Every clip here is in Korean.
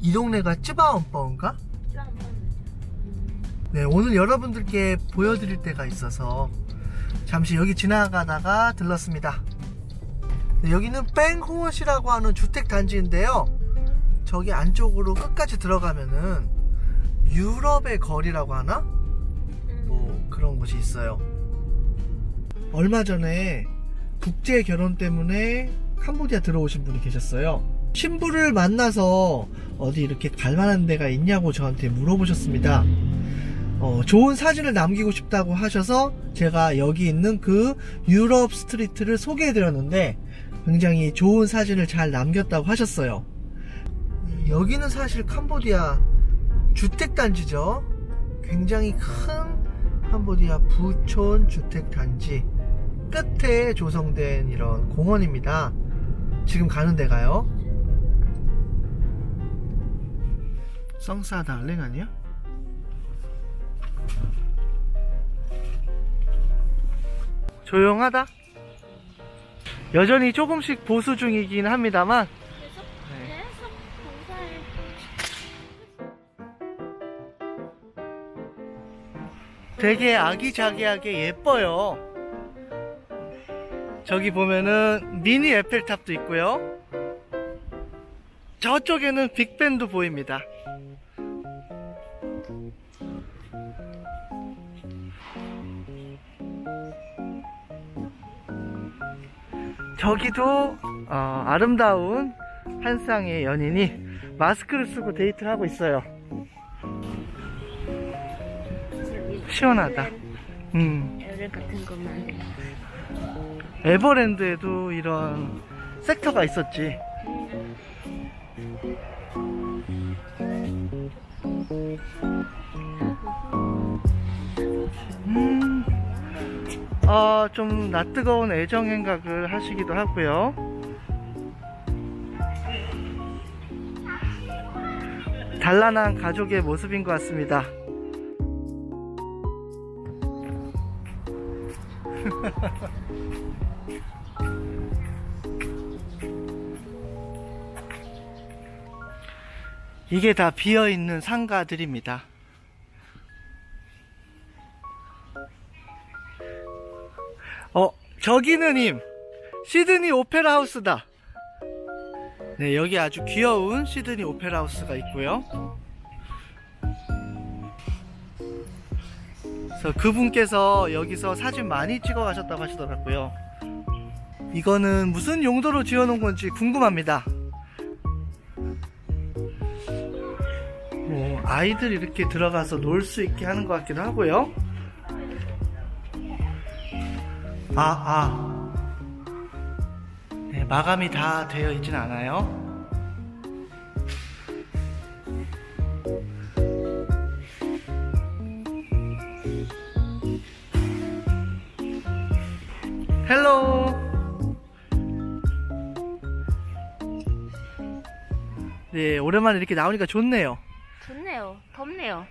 이 동네가 쯔바원버인가? 네, 오늘 여러분들께 보여드릴 데가 있어서 잠시 여기 지나가다가 들렀습니다. 네, 여기는 뺑호엇이라고 하는 주택단지인데요. 저기 안쪽으로 끝까지 들어가면은 유럽의 거리라고 하나? 뭐 그런 곳이 있어요. 얼마 전에 국제 결혼 때문에 캄보디아 들어오신 분이 계셨어요. 신부를 만나서 어디 이렇게 갈 만한 데가 있냐고 저한테 물어보셨습니다. 어, 좋은 사진을 남기고 싶다고 하셔서 제가 여기 있는 그 유럽 스트리트를 소개해 드렸는데 굉장히 좋은 사진을 잘 남겼다고 하셨어요. 여기는 사실 캄보디아 주택단지죠. 굉장히 큰 캄보디아 부촌 주택단지 끝에 조성된 이런 공원입니다. 지금 가는 데가요. 성사 달랭 아니야? 조용하다. 여전히 조금씩 보수 중이긴 합니다만 되게 아기자기하게 예뻐요. 저기 보면은 미니 에펠탑도 있고요. 저쪽에는 빅벤도 보입니다. 저기도 어, 아름다운 한 쌍의 연인이 마스크를 쓰고 데이트를 하고 있어요. 시원하다. 음, 에버랜드에도 이런 섹터가 있었지. 어, 좀 낯뜨거운 애정 행각을 하시기도 하고요. 단란한 가족의 모습인 것 같습니다. 이게 다 비어있는 상가들입니다. 어, 저기는 임, 시드니 오페라 하우스다. 네, 여기 아주 귀여운 시드니 오페라 하우스가 있고요. 그래서 그분께서 여기서 사진 많이 찍어 가셨다고 하시더라고요. 이거는 무슨 용도로 지어 놓은 건지 궁금합니다. 뭐 아이들 이렇게 들어가서 놀 수 있게 하는 것 같기도 하고요. 아, 아. 네, 마감이 다 되어 있진 않아요. 헬로. 네, 오랜만에 이렇게 나오니까 좋네요. 좋네요. 덥네요.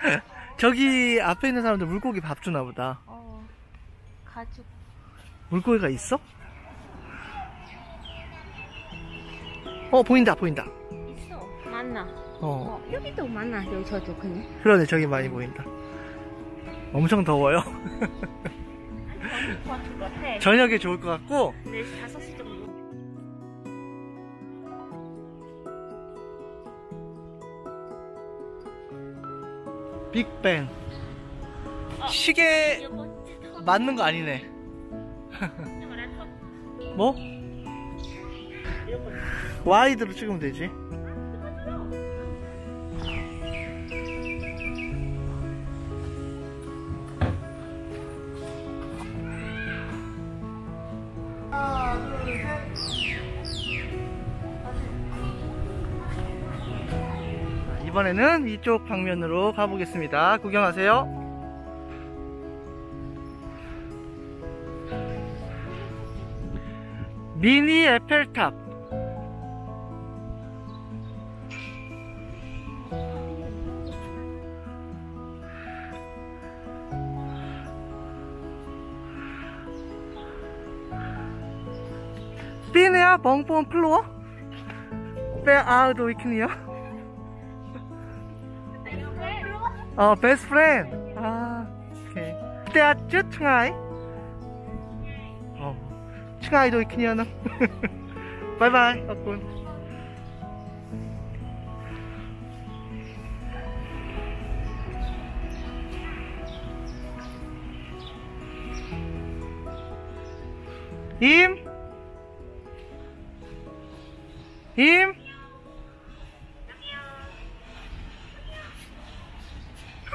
저기 앞에 있는 사람들 물고기 밥 주나 보다. 어, 가죽. 물고기가 있어? 어, 보인다, 보인다. 있어. 많나? 어, 어, 여기도 많나? 여기 저쪽 그네. 그러네, 저기 많이 보인다. 엄청 더워요. 저녁에 좋을 것 같고, 4시, 5시 정도. 빅뱅. 어. 시계 맞는 거 아니네. 더- 뭐? 와이드로 찍으면 되지. 자, 이번에는 이쪽 방면으로 가보겠습니다. 구경하세요. 미니 에펠탑 삐네야 멍뽕 플로어 빼아도 이킨이야 어 베스트 프렌드 아 오케이 때아 쭈퉁아이 어, 청아이도 이키니아나. 바이바이, 어군. 임? 임?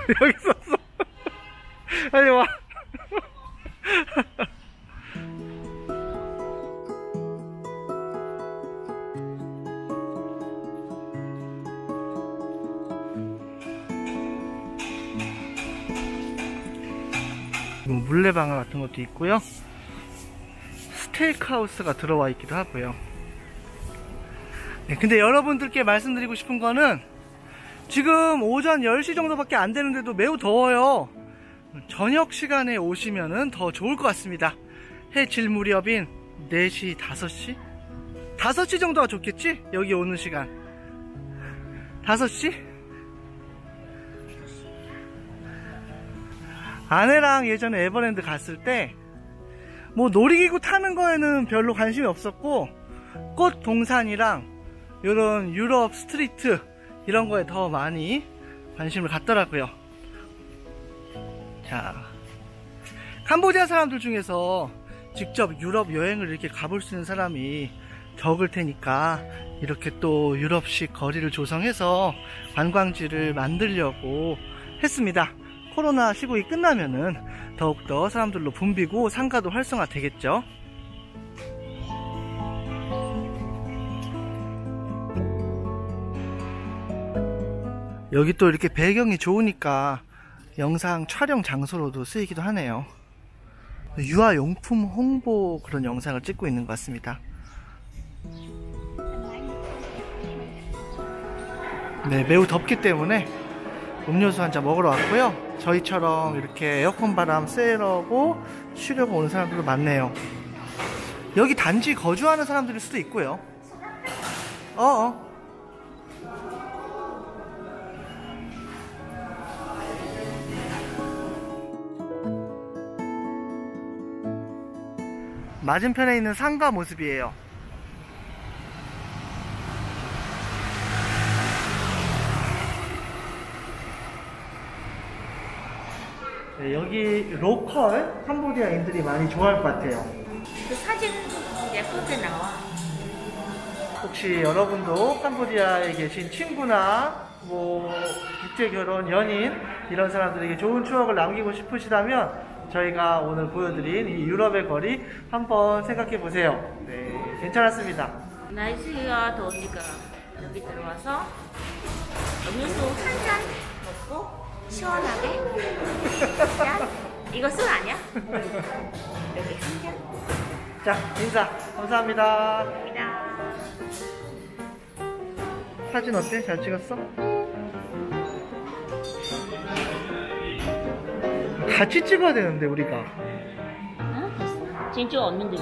여기 있었어. 빨리 와. 뭐 물레방아 같은 것도 있고요. 스테이크 하우스가 들어와 있기도 하고요. 네, 근데 여러분들께 말씀드리고 싶은 거는 지금 오전 10시 정도밖에 안 되는데도 매우 더워요. 저녁 시간에 오시면은 더 좋을 것 같습니다. 해 질 무렵인 4시, 5시? 5시 정도가 좋겠지? 여기 오는 시간. 5시? 아내랑 예전에 에버랜드 갔을 때, 뭐 놀이기구 타는 거에는 별로 관심이 없었고, 꽃 동산이랑 이런 유럽 street 이런 거에 더 많이 관심을 갖더라고요. 자, 캄보디아 사람들 중에서 직접 유럽 여행을 이렇게 가볼 수 있는 사람이 적을 테니까 이렇게 또 유럽식 거리를 조성해서 관광지를 만들려고 했습니다. 코로나 시국이 끝나면은 더욱더 사람들로 붐비고 상가도 활성화 되겠죠. 여기 또 이렇게 배경이 좋으니까 영상 촬영 장소로도 쓰이기도 하네요. 유아용품 홍보 그런 영상을 찍고 있는 것 같습니다. 네, 매우 덥기 때문에 음료수 한 잔 먹으러 왔고요. 저희처럼 이렇게 에어컨 바람 쐬려고 쉬려고 오는 사람들도 많네요. 여기 단지 거주하는 사람들일 수도 있고요. 어어. 맞은편에 있는 상가 모습이에요. 네, 여기 로컬 캄보디아인들이 많이 좋아할 것 같아요. 그 사진 예쁘게 나와. 혹시 여러분도 캄보디아에 계신 친구나 뭐 국제 결혼 연인 이런 사람들에게 좋은 추억을 남기고 싶으시다면 저희가 오늘 보여드린 이 유럽의 거리 한번 생각해 보세요. 네, 괜찮았습니다. 날씨가 더우니까 여기 들어와서 음료수 한 잔 먹고 시원하게 짠. 이거 술 아니야? 여기 한 잔. 자, 인사 감사합니다. 감사합니다. 사진 어때? 잘 찍었어? 같이 찍어야 되는데 우리가 응? 진주 없는데.